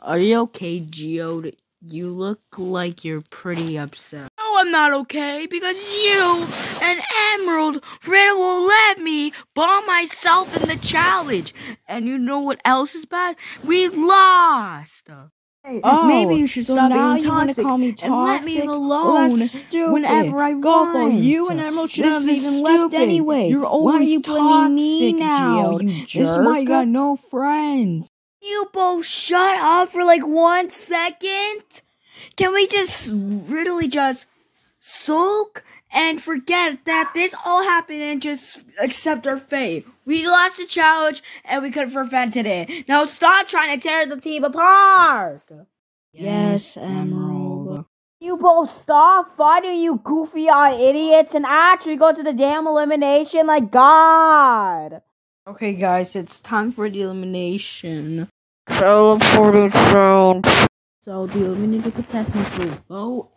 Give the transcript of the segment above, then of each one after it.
Are you okay, Geode? You look like you're pretty upset. No, I'm not okay because you and Emerald really won't let me bomb myself in the challenge. And you know what else is bad? We lost. Oh, maybe you should oh, so stop now being you toxic call me and let me alone oh, Well, stupid. whenever I Gulpo, want. you and Emerald should This have is even left stupid. anyway. You're Why are you blaming me now? Geo, you This is why you got no friends. You both shut up for like one second? Can we just really just sulk and forget that this all happened and just accept our fate? We lost the challenge and we could have prevented it. Now stop trying to tear the team apart. Yes, Emerald. You both stop fighting, you goofy eye idiots, and actually go to the damn elimination like God. Okay, guys, it's time for the elimination. Teleported sound. So the eliminated contestants will vote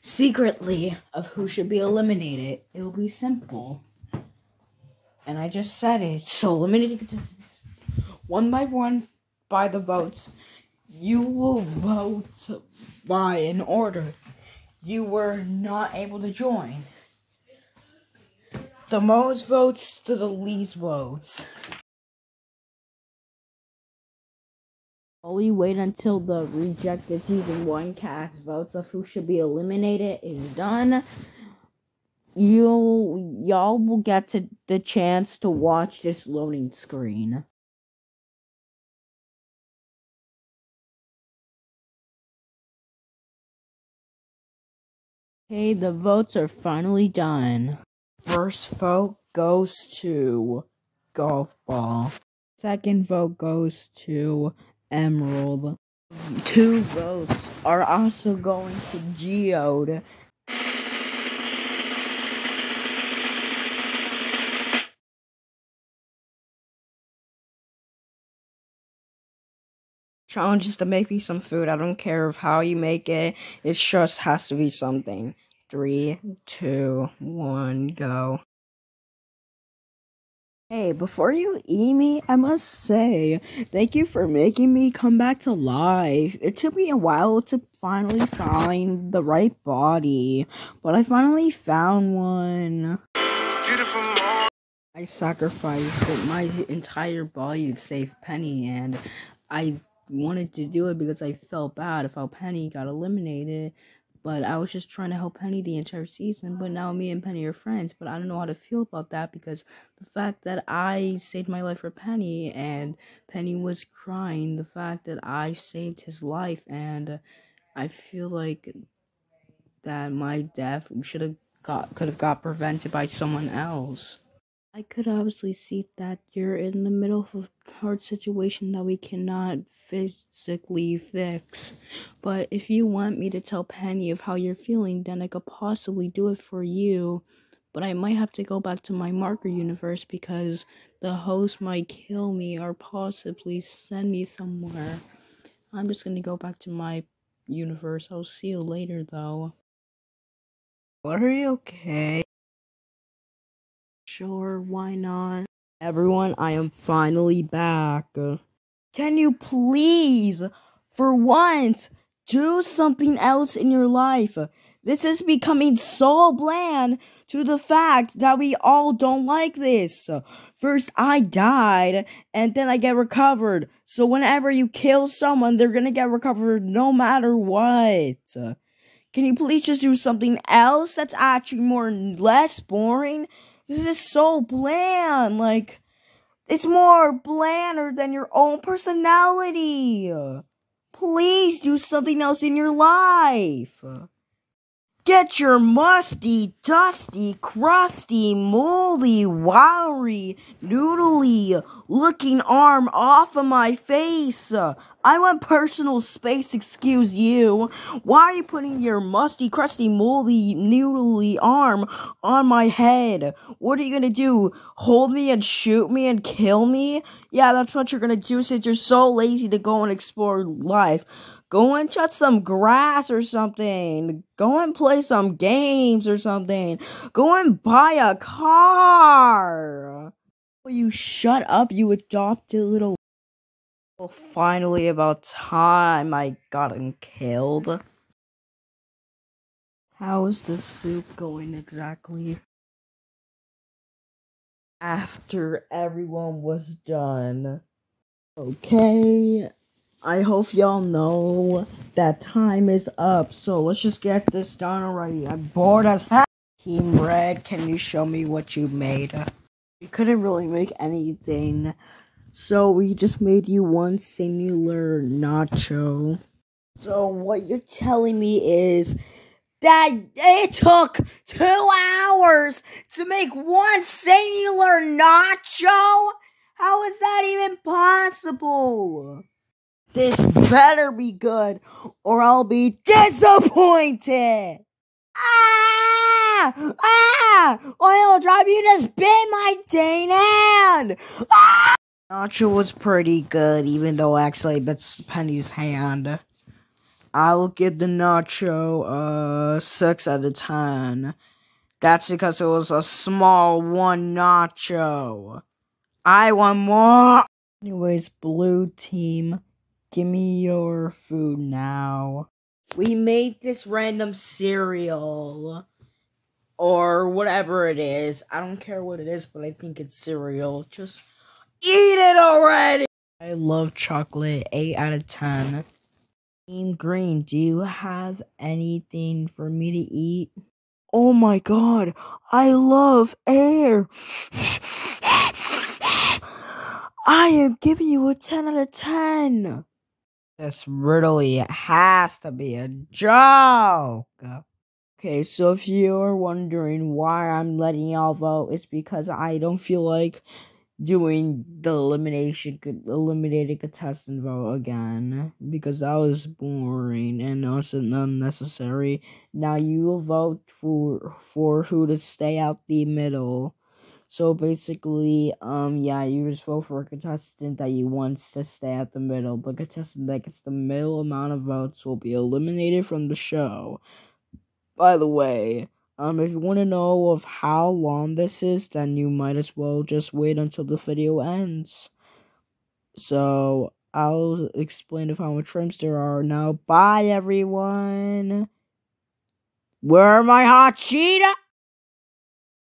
secretly of who should be eliminated. It will be simple. And I just said it. So eliminated contestants, one by one, by the votes. You will vote by an order. You were not able to join. The most votes to the least votes. While we wait until the rejected season one cast votes of who should be eliminated is done, you y'all will get to the chance to watch this loading screen. Okay, the votes are finally done. First vote goes to golf ball. Second vote goes to Emerald. Two votes are also going to Geode. Challenge is to make me some food. I don't care of how you make it. It just has to be something. Three, two, one, go. Hey, before you eat me, I must say, thank you for making me come back to life. It took me a while to finally find the right body, but I finally found one. I sacrificed my entire body to save Penny, and I wanted to do it because I felt bad if how Penny got eliminated. But I was just trying to help Penny the entire season. But now me and Penny are friends. But I don't know how to feel about that because the fact that I saved my life for Penny and Penny was crying, the fact that I saved his life, and I feel like that my death should have got could have got prevented by someone else. I could obviously see that you're in the middle of a hard situation that we cannot physically fix. But if you want me to tell Penny of how you're feeling, then I could possibly do it for you. But I might have to go back to my marker universe because the host might kill me or possibly send me somewhere. I'm just gonna go back to my universe. I'll see you later though. Are you okay? Sure, why not? Everyone, I am finally back. Can you please, for once, do something else in your life? This is becoming so bland to the fact that we all don't like this. First, I died, and then I get recovered. So whenever you kill someone, they're gonna get recovered no matter what. Can you please just do something else that's actually more less boring? This is so bland. Like, it's more blander than your own personality. Please do something else in your life. Get your musty, dusty, crusty, moldy, wiry, noodly looking arm off of my face. I want personal space, excuse you. Why are you putting your musty, crusty, moldy, noodly arm on my head? What are you gonna do? Hold me and shoot me and kill me? Yeah, that's what you're gonna do since you're so lazy to go and explore life. Go and cut some grass or something. Go and play some games or something. Go and buy a car. Will you shut up, you adopted little Well, finally, about time I got him killed. How is the soup going exactly? After everyone was done. Okay, I hope y'all know that time is up, so let's just get this done already. I'm bored as heck. Team Red, can you show me what you made? We couldn't really make anything, so we just made you one singular nacho. So what you're telling me is that it took two hours to make one singular nacho? How is that even possible? This better be good, or I'll be disappointed. Ah! Ah! Oil drop, you just bit my dang hand! Ah! Nacho was pretty good, even though actually bit Penny's hand. I will give the nacho a 6 out of 10. That's because it was a small one nacho. I want more! Anyways, blue team, give me your food now. We made this random cereal. Or whatever it is. I don't care what it is, but I think it's cereal. Just eat it already! I love chocolate. 8 out of 10. Team Green, do you have anything for me to eat? Oh my god, I love air! I am giving you a 10 out of 10! This really has to be a joke! Okay, so if you're wondering why I'm letting y'all vote, it's because I don't feel like doing the elimination eliminated contestant vote again because that was boring and also unnecessary. Now you will vote for for who to stay out the middle. So basically, um, yeah, you just vote for a contestant that you want to stay at the middle. The contestant that gets the middle amount of votes will be eliminated from the show. By the way, um, if you want to know of how long this is, then you might as well just wait until the video ends. So, I'll explain of how much frames there are now. Bye, everyone! Where are my hot cheetah?